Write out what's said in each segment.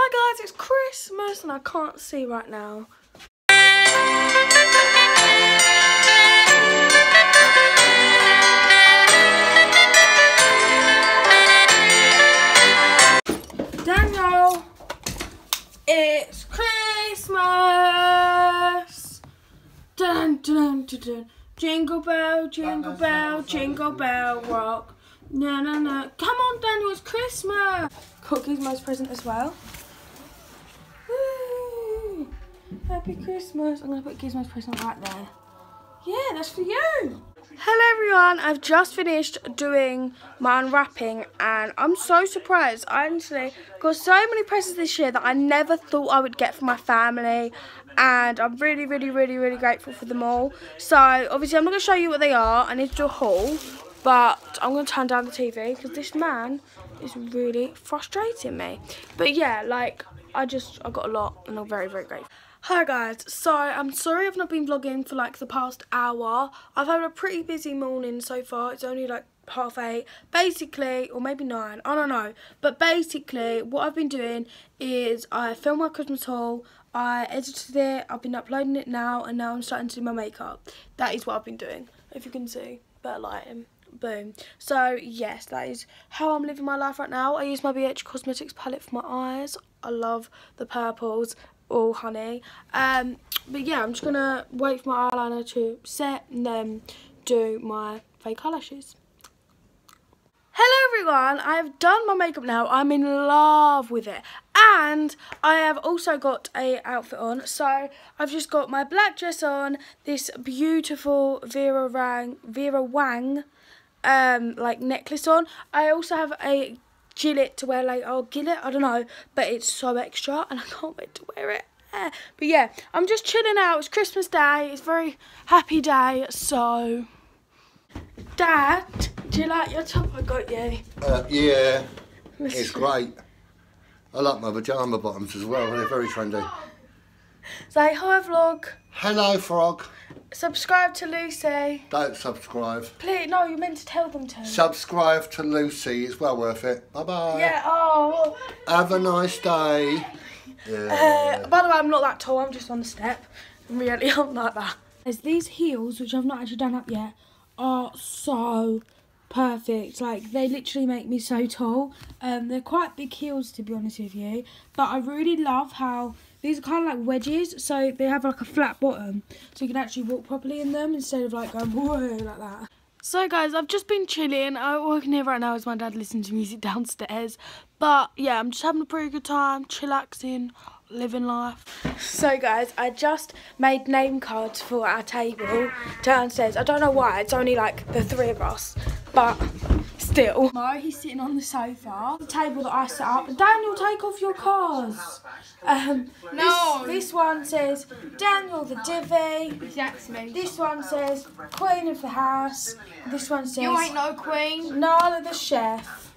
Hi guys, it's Christmas and I can't see right now. Daniel, it's Christmas. Dun, dun, dun, dun. Jingle bell, jingle bell, jingle bell rock. No, no, no. Come on, Daniel, it's Christmas. Cookie's Gizmo's present as well. Happy Christmas. I'm going to put Gizmo's present right there. Yeah, that's for you. Hello everyone, I've just finished doing my unwrapping and I'm so surprised. I honestly got so many presents this year that I never thought I would get from my family and I'm really, really, really, really grateful for them all. So obviously I'm not going to show you what they are, I need to do a haul, but I'm going to turn down the TV because this man is really frustrating me. But yeah, like I just, I got a lot and I'm very, very grateful. Hi guys, so I'm sorry I've not been vlogging for like the past hour. I've had a pretty busy morning so far. It's only like half eight. Basically, or maybe nine, I don't know. But basically, what I've been doing is I filmed my Christmas haul, I edited it, I've been uploading it now, and now I'm starting to do my makeup. That is what I've been doing, if you can see. Better lighting. Boom. So, yes, that is how I'm living my life right now. I use my BH Cosmetics palette for my eyes. I love the purples all honey. Um, but yeah, I'm just going to wait for my eyeliner to set and then do my fake eyelashes. Hello everyone, I have done my makeup now. I'm in love with it. And I have also got a outfit on. So I've just got my black dress on, this beautiful Vera, Rang, Vera Wang um, like necklace on. I also have a Gillette to wear like oh Gillette I don't know but it's so extra and I can't wait to wear it. Yeah. but yeah I'm just chilling out it's Christmas day it's a very happy day so. Dad do you like your top I got you? Uh, yeah it's great. I like my pyjama bottoms as well they're very trendy. Say hi vlog hello frog Subscribe to Lucy. Don't subscribe. Please, no, you meant to tell them to. Subscribe to Lucy. It's well worth it. Bye bye. Yeah. Oh. Have a nice day. Yeah. Uh, by the way, I'm not that tall. I'm just on the step. Really, I'm like that. There's these heels, which I've not actually done up yet, are so perfect. Like, they literally make me so tall. Um, they're quite big heels, to be honest with you. But I really love how these are kind of like wedges, so they have like a flat bottom, so you can actually walk properly in them instead of like going whoa like that. So guys, I've just been chilling. I'm walking here right now as my dad listens to music downstairs. But yeah, I'm just having a pretty good time, chillaxing, living life. So guys, I just made name cards for our table downstairs. I don't know why, it's only like the three of us, but still. Mo, he's sitting on the sofa. The table that I set up. Daniel, take off your cards. Um, no. This, this one says Daniel the divvy. Exactly. This one says Queen of the house. This one says You ain't no queen. Nala the chef.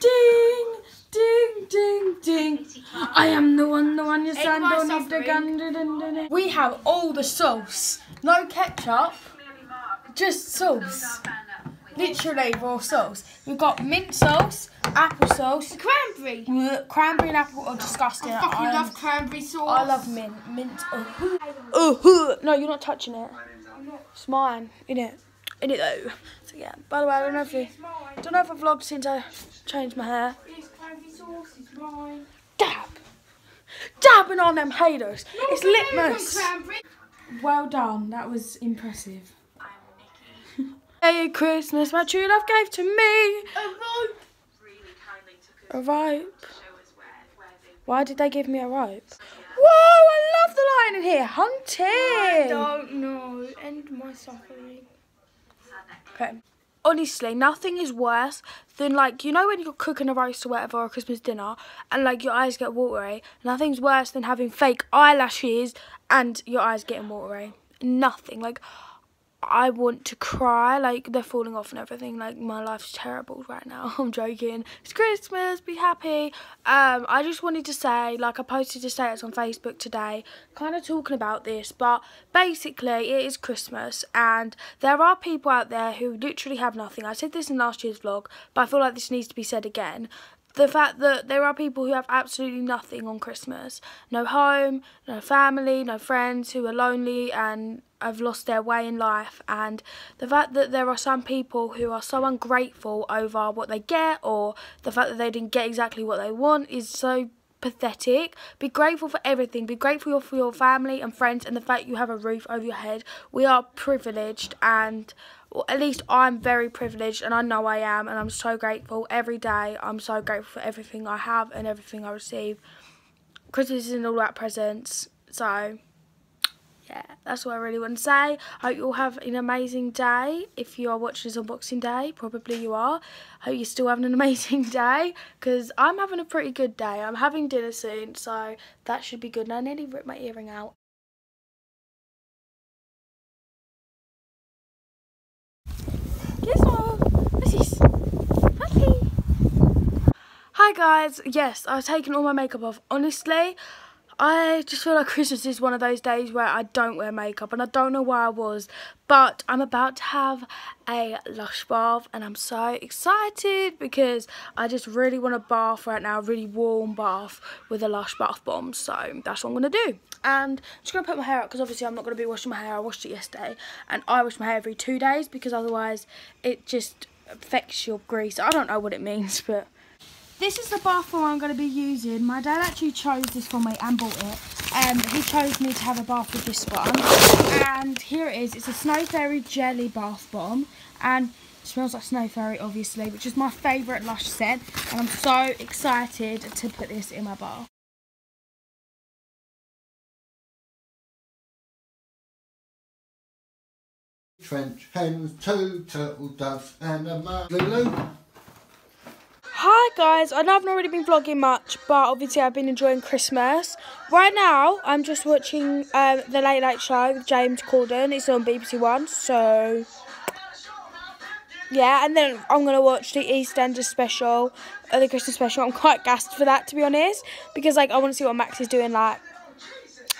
Ding, ding, ding, ding. I am the one, the one your son don't have the gun. We have all the sauce. No ketchup, just sauce. Literally raw sauce. We've got mint sauce, apple sauce, cranberry. Cranberry and apple are disgusting. I fucking I love cranberry sauce. I love mint. Mint. Oh, oh, no, you're not touching it. It's mine, innit? In it though. So yeah. By the way, I don't know if you, don't know if I've vlogged since I changed my hair. It's cranberry sauce. It's mine. Dab. Dabbing on them haters. it's litmus. Well done. That was impressive. Hey Christmas, my true love gave to me a rope. A rope. Why did they give me a rope? Whoa, I love the lion in here. Hunting. I don't know. End my suffering. Okay. Honestly, nothing is worse than like, you know when you're cooking a roast or whatever or a Christmas dinner and like your eyes get watery? Nothing's worse than having fake eyelashes and your eyes getting watery. Nothing. Like, I want to cry, like they're falling off and everything, like my life's terrible right now, I'm joking, it's Christmas, be happy, um, I just wanted to say, like I posted a status on Facebook today, kind of talking about this, but basically it is Christmas, and there are people out there who literally have nothing, I said this in last year's vlog, but I feel like this needs to be said again, the fact that there are people who have absolutely nothing on Christmas. No home, no family, no friends, who are lonely and have lost their way in life, and the fact that there are some people who are so ungrateful over what they get or the fact that they didn't get exactly what they want is so pathetic. Be grateful for everything. Be grateful for your family and friends and the fact you have a roof over your head. We are privileged and well, at least I'm very privileged and I know I am and I'm so grateful every day. I'm so grateful for everything I have and everything I receive. Christmas isn't all about presents. So yeah, that's what I really want to say. I hope you all have an amazing day. If you are watching this on Boxing Day, probably you are. I hope you're still having an amazing day because I'm having a pretty good day. I'm having dinner soon, so that should be good. And I nearly ripped my earring out. Hi guys, yes, I've taken all my makeup off. Honestly, I just feel like Christmas is one of those days where I don't wear makeup and I don't know where I was but I'm about to have a Lush bath and I'm so excited because I just really want a bath right now, a really warm bath with a Lush bath bomb so that's what I'm going to do. And I'm just going to put my hair up because obviously I'm not going to be washing my hair, I washed it yesterday and I wash my hair every two days because otherwise it just affects your grease, I don't know what it means but this is the bath bomb I'm going to be using. My dad actually chose this for me and bought it. Um, he chose me to have a bath with this one. And here it is. It's a Snow Fairy Jelly Bath Bomb. And smells like Snow Fairy, obviously, which is my favourite Lush scent. And I'm so excited to put this in my bath. Trench hens, two turtle doves, and a Lulu. Hi guys, I know I've not really been vlogging much, but obviously I've been enjoying Christmas. Right now, I'm just watching um, The Late Late Show with James Corden. It's on BBC One, so... Yeah, and then I'm going to watch the EastEnders special, uh, the Christmas special. I'm quite gassed for that, to be honest, because like I want to see what Max is doing, like...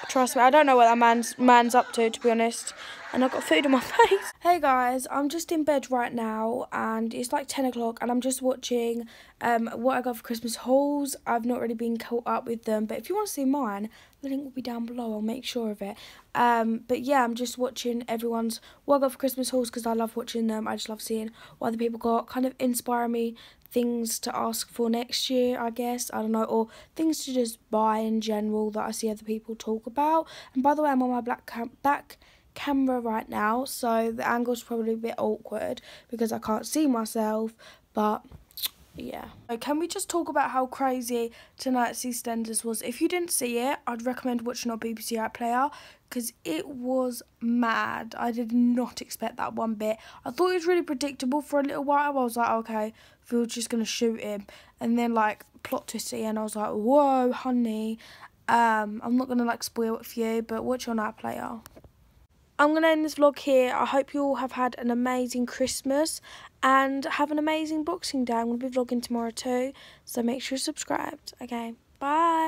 Trust me, I don't know what that man's, man's up to, to be honest and I've got food on my face. Hey guys, I'm just in bed right now and it's like 10 o'clock and I'm just watching um, what I got for Christmas hauls. I've not really been caught up with them, but if you want to see mine, the link will be down below. I'll make sure of it. Um, but yeah, I'm just watching everyone's what I got for Christmas hauls because I love watching them. I just love seeing what other people got. Kind of inspire me things to ask for next year, I guess. I don't know, or things to just buy in general that I see other people talk about. And by the way, I'm on my black cam back camera right now, so the angle's probably a bit awkward because I can't see myself, but yeah. Can we just talk about how crazy tonight's EastEnders was? If you didn't see it, I'd recommend watching our BBC iPlayer because it was mad. I did not expect that one bit. I thought it was really predictable for a little while. I was like, okay, Phil's just going to shoot him. And then, like, plot twist and I was like, whoa, honey. Um, I'm not going to, like, spoil it for you, but watch on iPlayer. I'm going to end this vlog here. I hope you all have had an amazing Christmas and have an amazing Boxing Day. I'm going to be vlogging tomorrow too, so make sure you're subscribed. Okay, bye.